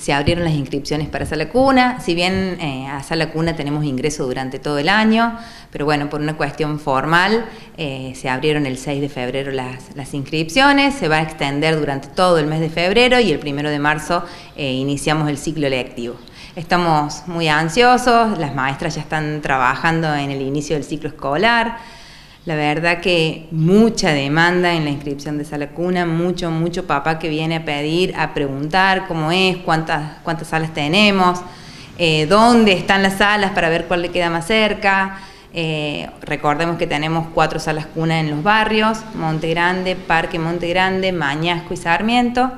Se abrieron las inscripciones para Sala Cuna, si bien eh, a Sala Cuna tenemos ingreso durante todo el año, pero bueno, por una cuestión formal eh, se abrieron el 6 de febrero las, inscripciones, se va a extender durante todo el mes de febrero y el 1 de marzo eh, iniciamos el ciclo lectivo. Estamos muy ansiosos, las maestras ya están trabajando en el inicio del ciclo escolar, la verdad que mucha demanda en la inscripción de sala cuna, mucho, mucho papá que viene a pedir, a preguntar cómo es, cuántas, cuántas salas tenemos, eh, dónde están las salas para ver cuál le queda más cerca. Eh, recordemos que tenemos cuatro salas cuna en los barrios, Monte Grande, Parque Monte Grande, Mañasco y Sarmiento.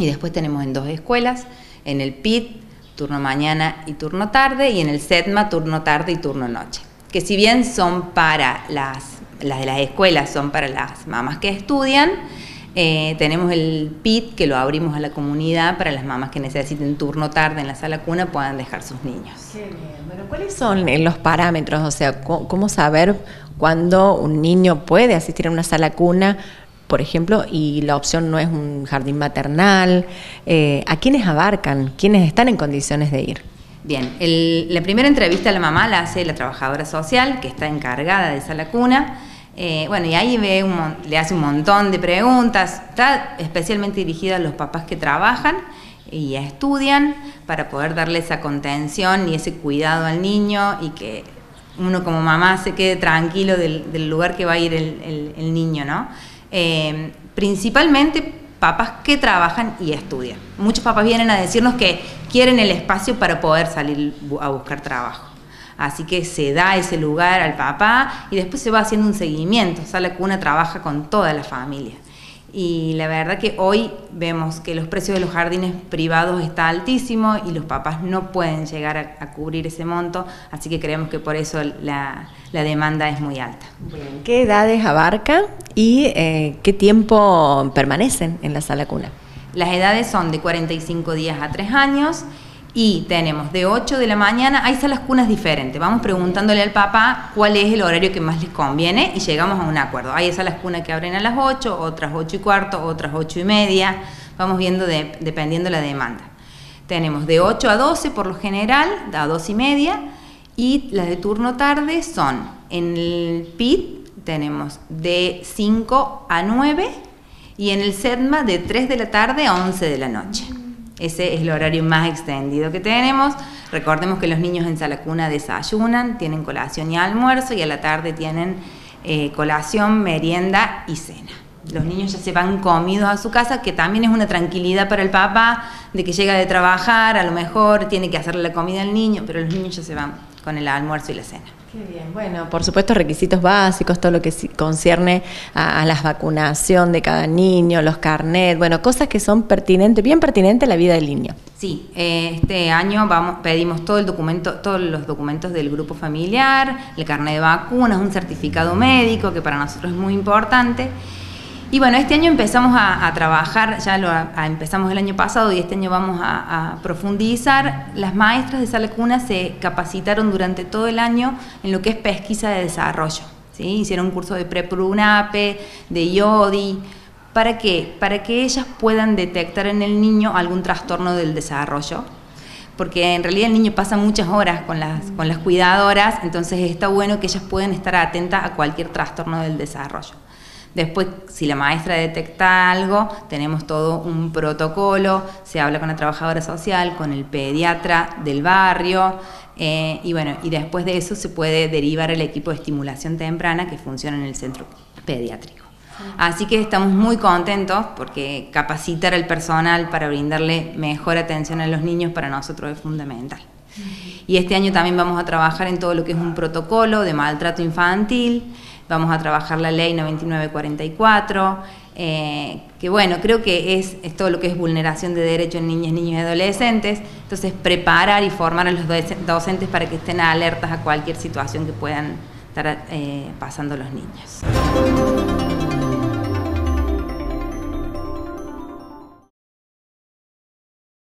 Y después tenemos en dos escuelas, en el PIT, turno mañana y turno tarde, y en el SETMA, turno tarde y turno noche que si bien son para las, las de las escuelas, son para las mamás que estudian, eh, tenemos el PIT que lo abrimos a la comunidad para las mamás que necesiten turno tarde en la sala cuna puedan dejar sus niños. Qué bien. Bueno, ¿cuáles son eh, los parámetros? O sea, ¿cómo saber cuándo un niño puede asistir a una sala cuna? Por ejemplo, y la opción no es un jardín maternal. Eh, ¿A quiénes abarcan? ¿Quiénes están en condiciones de ir? Bien, la primera entrevista a la mamá la hace la trabajadora social, que está encargada de esa lacuna. Eh, bueno, y ahí ve le hace un montón de preguntas. Está especialmente dirigida a los papás que trabajan y estudian para poder darle esa contención y ese cuidado al niño y que uno como mamá se quede tranquilo del, lugar que va a ir el, niño, ¿no? Eh, principalmente papás que trabajan y estudian. Muchos papás vienen a decirnos que quieren el espacio para poder salir a buscar trabajo. Así que se da ese lugar al papá y después se va haciendo un seguimiento. Sala Cuna trabaja con toda la familia y la verdad que hoy vemos que los precios de los jardines privados está altísimo y los papás no pueden llegar a, cubrir ese monto, así que creemos que por eso la, demanda es muy alta. ¿Qué edades abarca y eh, qué tiempo permanecen en la sala cuna? Las edades son de 45 días a 3 años y tenemos de 8 de la mañana, hay salas cunas diferentes, vamos preguntándole al papá cuál es el horario que más les conviene y llegamos a un acuerdo. Hay salas cunas que abren a las 8, otras 8 y cuarto, otras 8 y media, vamos viendo dependiendo la demanda. Tenemos de 8 a 12 por lo general, a 2 y media, y las de turno tarde son en el PIT tenemos de 5 a 9 y en el SEDMA de 3 de la tarde a 11 de la noche. Ese es el horario más extendido que tenemos. Recordemos que los niños en sala cuna desayunan, tienen colación y almuerzo y a la tarde tienen eh, colación, merienda y cena. Los niños ya se van comidos a su casa, que también es una tranquilidad para el papá, de que llega de trabajar, a lo mejor tiene que hacerle la comida al niño, pero los niños ya se van con el almuerzo y la cena. Bien, bueno, por supuesto requisitos básicos, todo lo que concierne a, la vacunación de cada niño, los carnets, bueno, cosas que son pertinentes, bien pertinentes a la vida del niño. Sí, eh, este año vamos, pedimos todo el documento, todos los documentos del grupo familiar, el carnet de vacunas, un certificado médico que para nosotros es muy importante. Y bueno, este año empezamos a, trabajar, ya lo empezamos el año pasado y este año vamos a, profundizar. Las maestras de sala cuna se capacitaron durante todo el año en lo que es pesquisa de desarrollo. ¿sí? Hicieron un curso de PREPRUNAPE, de IODI. ¿Para qué? Para que ellas puedan detectar en el niño algún trastorno del desarrollo porque en realidad el niño pasa muchas horas con las, con las cuidadoras, entonces está bueno que ellas puedan estar atentas a cualquier trastorno del desarrollo. Después, si la maestra detecta algo, tenemos todo un protocolo, se habla con la trabajadora social, con el pediatra del barrio, eh, y bueno, y después de eso se puede derivar el equipo de estimulación temprana que funciona en el centro pediátrico. Así que estamos muy contentos porque capacitar al personal para brindarle mejor atención a los niños para nosotros es fundamental. Y este año también vamos a trabajar en todo lo que es un protocolo de maltrato infantil, vamos a trabajar la ley 9944, eh, que bueno, creo que es, todo lo que es vulneración de derechos en niñas, niños y adolescentes, entonces preparar y formar a los docentes para que estén alertas a cualquier situación que puedan estar eh, pasando los niños.